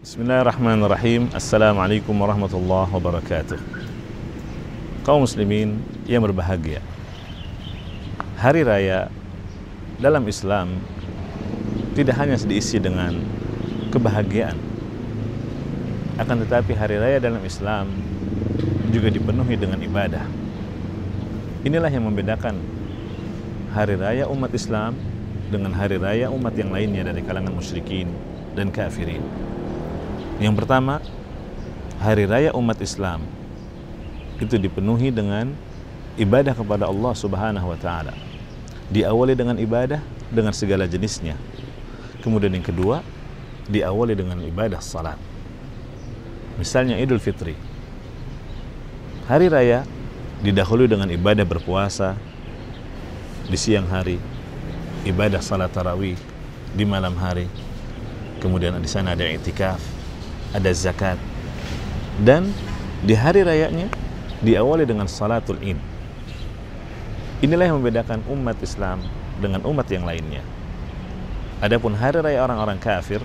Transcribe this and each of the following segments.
Bismillahirrahmanirrahim. Assalamualaikum warahmatullahi wabarakatuh. Kaum muslimin yang berbahagia. Hari raya dalam Islam tidak hanya diisi dengan kebahagiaan. Akan tetapi hari raya dalam Islam juga dipenuhi dengan ibadah. Inilah yang membedakan hari raya umat Islam dengan hari raya umat yang lainnya dari kalangan musyrikin dan kafirin. Yang pertama, hari raya umat Islam itu dipenuhi dengan ibadah kepada Allah Subhanahu wa taala. Diawali dengan ibadah dengan segala jenisnya. Kemudian yang kedua, diawali dengan ibadah salat. Misalnya Idul Fitri. Hari raya didahului dengan ibadah berpuasa di siang hari, ibadah salat tarawih di malam hari. Kemudian di sana ada i'tikaf, ada zakat. Dan di hari rayanya diawali dengan salatul id. Inilah yang membedakan umat Islam dengan umat yang lainnya. Adapun hari raya orang-orang kafir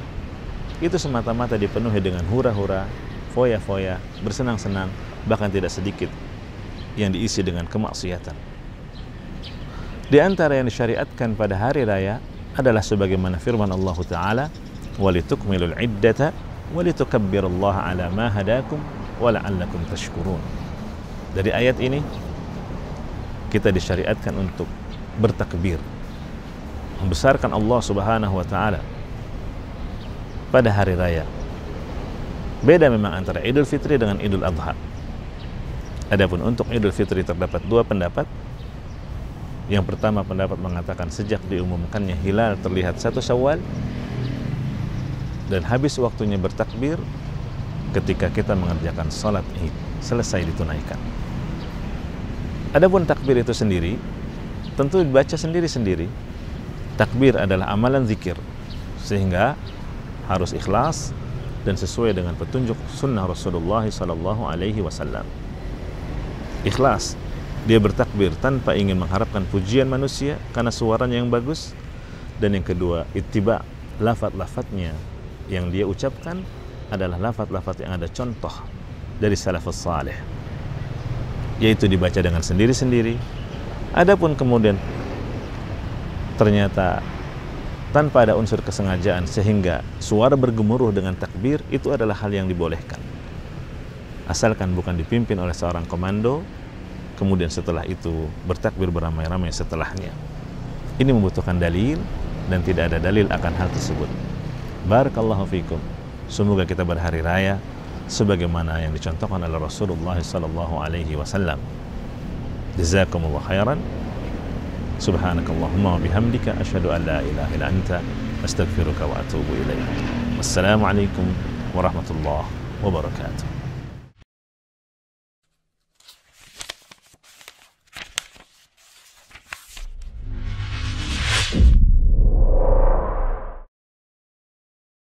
itu semata-mata dipenuhi dengan hura-hura, foya-foya, bersenang-senang, bahkan tidak sedikit yang diisi dengan kemaksiatan. Di antara yang disyariatkan pada hari raya adalah sebagaimana firman Allah Ta'ala, وَلِتُكْمِلُ الْعِدَّةَ Allah ala ma hadakum wa la'allakum. Dari ayat ini kita disyariatkan untuk bertakbir membesarkan Allah Subhanahu wa taala pada hari raya. Beda memang antara Idul Fitri dengan Idul Adha. Adapun untuk Idul Fitri terdapat dua pendapat. Yang pertama pendapat mengatakan sejak diumumkannya hilal terlihat satu Syawal dan habis waktunya bertakbir ketika kita mengerjakan sholat id selesai ditunaikan. Adapun takbir itu sendiri tentu dibaca sendiri-sendiri. Takbir adalah amalan zikir sehingga harus ikhlas dan sesuai dengan petunjuk sunnah Rasulullah Sallallahu Alaihi Wasallam. Ikhlas, dia bertakbir tanpa ingin mengharapkan pujian manusia karena suaranya yang bagus. Dan yang kedua, ittiba lafat-lafatnya yang dia ucapkan adalah lafaz-lafaz yang ada contoh dari salafus saleh yaitu dibaca dengan sendiri-sendiri. Adapun kemudian ternyata tanpa ada unsur kesengajaan sehingga suara bergemuruh dengan takbir itu adalah hal yang dibolehkan. Asalkan bukan dipimpin oleh seorang komando kemudian setelah itu bertakbir beramai-ramai setelahnya. Ini membutuhkan dalil dan tidak ada dalil akan hal tersebut Barakallahu fikum. Semoga kita berhari raya sebagaimana yang dicontohkan oleh Rasulullah sallallahu alaihi wasallam. Jazakumullah khairan. Subhanakallahumma bihamdika asyhadu an la ilaha illa anta astaghfiruka wa atubu ilaik. Wassalamualaikum warahmatullahi wabarakatuh.